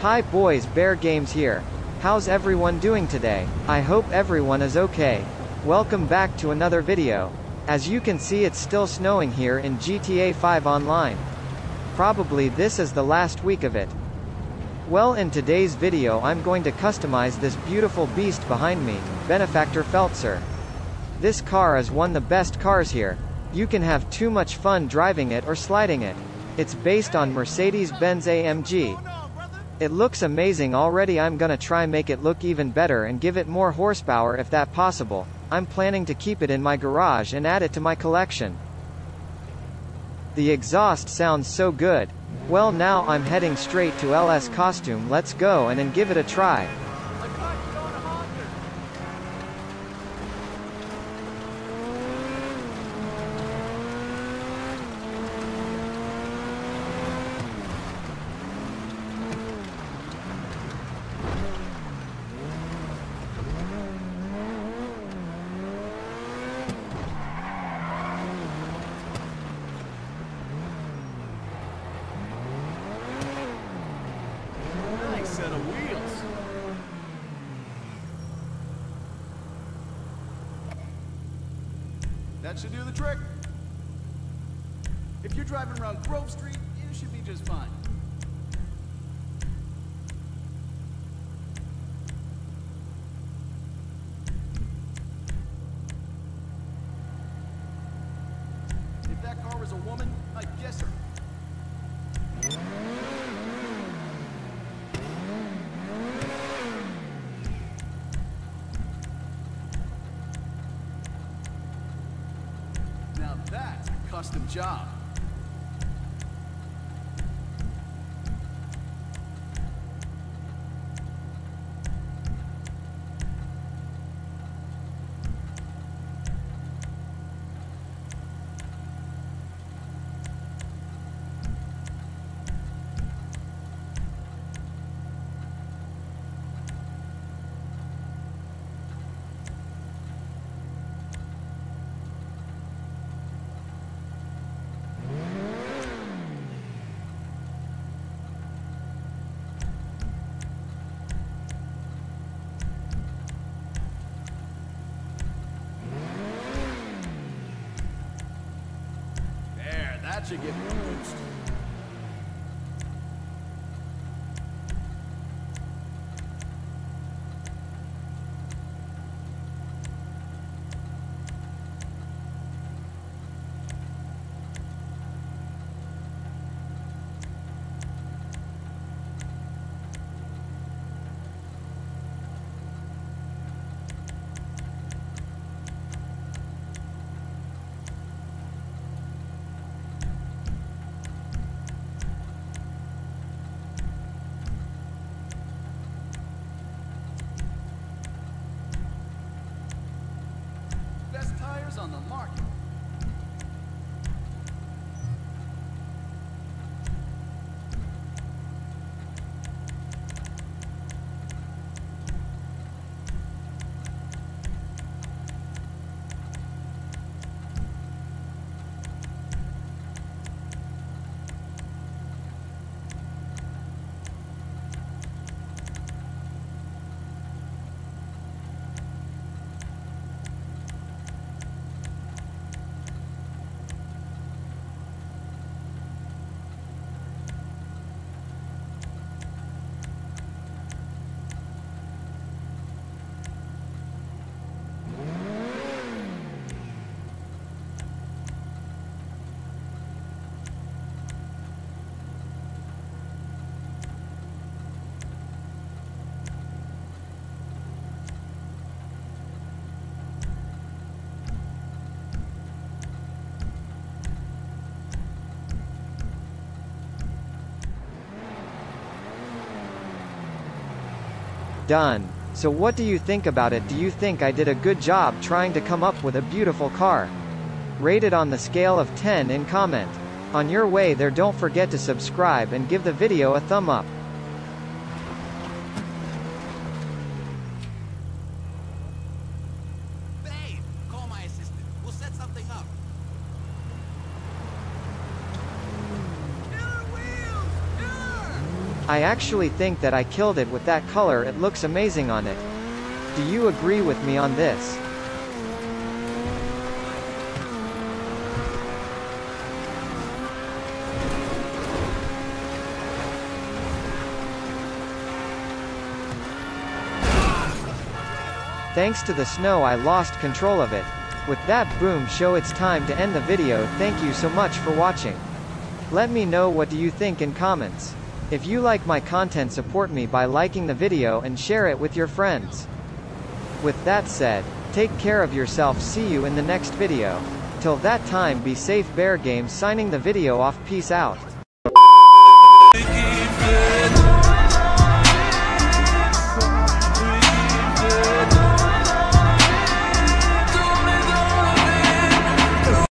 Hi boys Bear Games here. How's everyone doing today? I hope everyone is okay. Welcome back to another video. As you can see it's still snowing here in GTA 5 Online. Probably this is the last week of it. Well in today's video I'm going to customize this beautiful beast behind me, Benefactor Feltzer. This car is one of the best cars here. You can have too much fun driving it or sliding it. It's based on Mercedes-Benz AMG. It looks amazing already I'm gonna try make it look even better and give it more horsepower if that possible. I'm planning to keep it in my garage and add it to my collection. The exhaust sounds so good. Well now I'm heading straight to LS Customs let's go and then give it a try. That should do the trick. If you're driving around Grove Street, you should be just fine. If that car was a woman, I'd guess her. Now that's a custom job. There, that should give you a boost. Best tires on the market. Done. So what do you think about it? Do you think I did a good job trying to come up with a beautiful car? Rate it on the scale of 10 in comment. On your way there don't forget to subscribe and give the video a thumb up. I actually think that I killed it with that color it looks amazing on it. Do you agree with me on this? Thanks to the snow I lost control of it. With that boom show it's time to end the video thank you so much for watching. Let me know what do you think in comments. If you like my content support me by liking the video and share it with your friends. With that said, take care of yourself see you in the next video. Till that time be safe Bear Games signing the video off peace out.